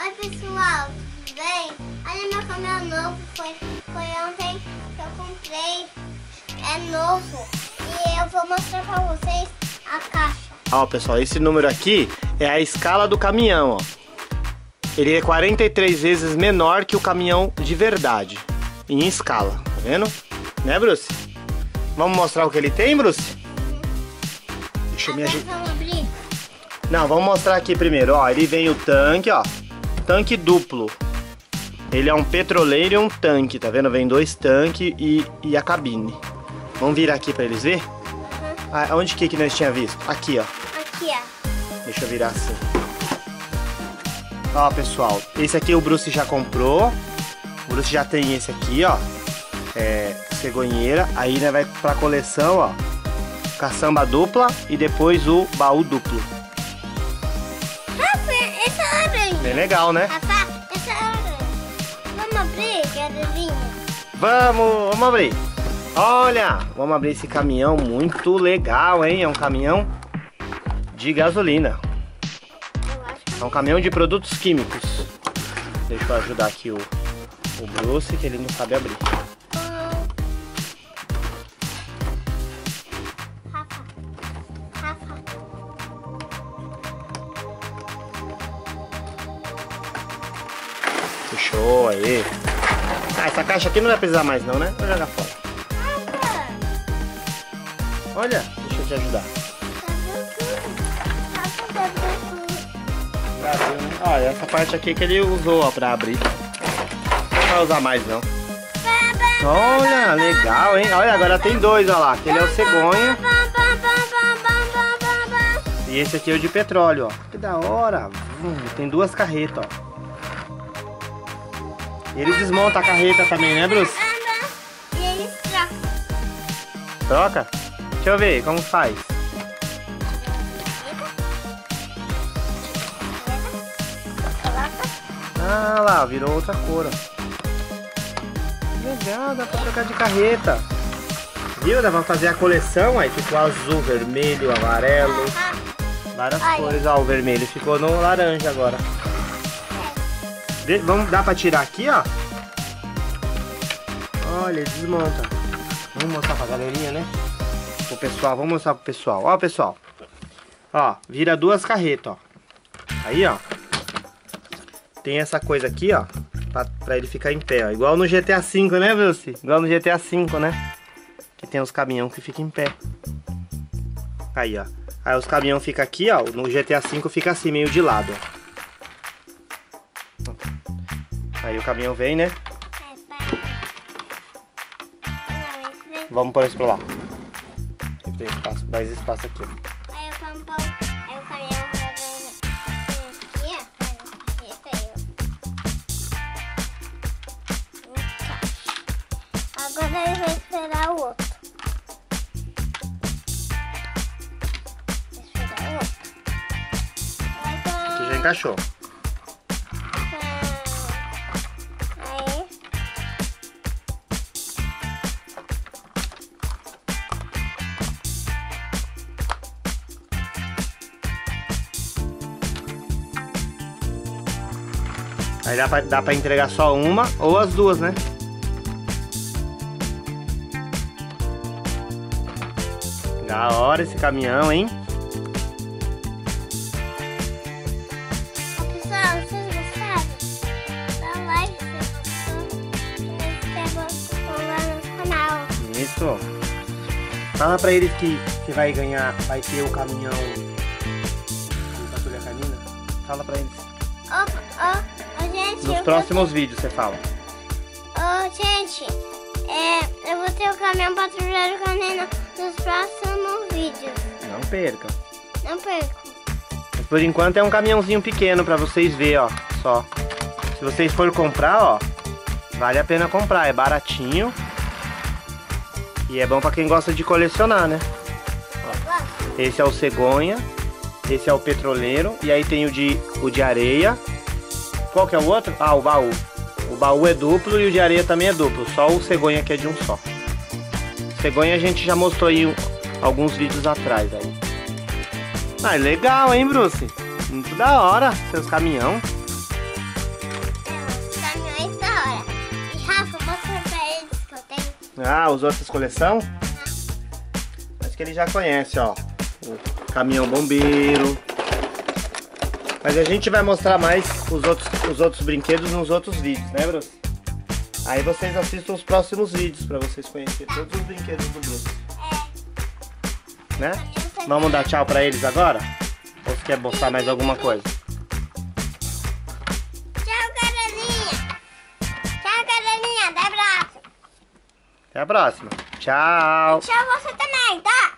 Oi pessoal, tudo bem? Olha meu caminhão novo, foi, foi ontem que eu comprei. É novo. E eu vou mostrar pra vocês a caixa. Ó, pessoal, esse número aqui é a escala do caminhão, ó. Ele é 43 vezes menor que o caminhão de verdade. Em escala, tá vendo? Né, Bruce? Vamos mostrar o que ele tem, Bruce? Deixa eu me ajeitar. abrir? Não, vamos mostrar aqui primeiro, ó. Ele vem o tanque, ó. Tanque duplo. Ele é um petroleiro e um tanque, tá vendo? Vem dois tanques e, e a cabine. Vamos virar aqui pra eles ver? Ah, onde que, que nós tinha visto? Aqui, ó. Aqui, ó. Deixa eu virar assim. Ó, pessoal, esse aqui o Bruce já comprou. O Bruce já tem esse aqui, ó. É, cegonheira. Aí né, vai pra coleção, ó. Caçamba dupla e depois o baú duplo. Bem legal, né? Essa é. Vamos abrir, galerinha? Vamos, vamos abrir. Olha, vamos abrir esse caminhão muito legal, hein? É um caminhão de gasolina. É um caminhão de produtos químicos. Deixa eu ajudar aqui o, o Bruce, que ele não sabe abrir. Fechou, aí. Ah, essa caixa aqui não vai precisar mais não, né? Vou jogar fora. Olha, deixa eu te ajudar. Brasil? Olha, essa parte aqui que ele usou ó, pra abrir. Não vai usar mais não. Olha, legal, hein? Olha, agora tem dois, ó lá. Aquele é o cegonha e esse aqui é o de petróleo, ó. Que da hora. Hum, tem duas carretas, ó. Ele desmonta a carreta também, né, Bruce? E eles trocam. Troca? Deixa eu ver como faz. Ah lá, virou outra cor. Legal, dá pra trocar de carreta. Viu? Dá pra fazer a coleção, aí ficou azul, vermelho, amarelo, várias Olha. cores. Ó, o vermelho ficou no laranja agora. Vê- Vamos, dá pra tirar aqui, ó? Olha, desmonta. Vamos mostrar pra galerinha, né? O pessoal, vamos mostrar pro pessoal. Ó, pessoal. Ó, vira duas carretas, ó. Aí, ó. Tem essa coisa aqui, ó. Pra, ele ficar em pé, ó. Igual no GTA V, né, Bruce? Igual no GTA V, né? Que tem os caminhão que ficam em pé. Aí, ó. Aí os caminhão ficam aqui, ó. No GTA V fica assim, meio de lado, ó. Aí o caminhão vem, né? Vamos pôr isso pra lá. Tem espaço, mais espaço aqui. Agora ele vai esperar o outro. Esperar o outro. Aqui já encaixou. Aí dá pra, dá pra entregar só uma ou as duas, né? Da hora esse caminhão, hein? Ó, pessoal, vocês gostaram? Dá like se gostou. Se inscreva lá no canal. Isso. Fala pra eles que, que vai ganhar, vai ter o caminhão de patrulha canina. Fala pra eles. Ó, ó, ó, gente. Nos próximos vídeos você fala. Vou... Ô, gente, é, eu vou ter o caminhão patrulheiro canina nos próximos vídeos. Não perca. Não perco. Mas por enquanto é um caminhãozinho pequeno pra vocês verem, ó. Só. Se vocês forem comprar, ó, vale a pena comprar. É baratinho. E é bom pra quem gosta de colecionar, né? Gosto. Esse é o cegonha. Esse é o petroleiro. E aí tem o de, o de areia. Qual que é o outro? Ah, o baú. O baú é duplo e o de areia também é duplo. Só o cegonha que é de um só. O cegonha a gente já mostrou aí alguns vídeos atrás aí. Ah, legal, hein, Bruce? Muito da hora, seus caminhão. Caminhões da hora. E Rafa, eles que eu tenho. Ah, os outros coleção? Acho que ele já conhece, ó. O caminhão bombeiro. Mas a gente vai mostrar mais os outros, os outros brinquedos nos outros vídeos, né, Bruce? Aí vocês assistam os próximos vídeos pra vocês conhecerem todos os brinquedos do Bruce. É. Né? Vamos dar tchau pra eles agora? Ou você quer mostrar mais alguma coisa? Tchau, galerinha. Tchau, galerinha. Até a próxima. Até a próxima. Tchau. Tchau você também, tá?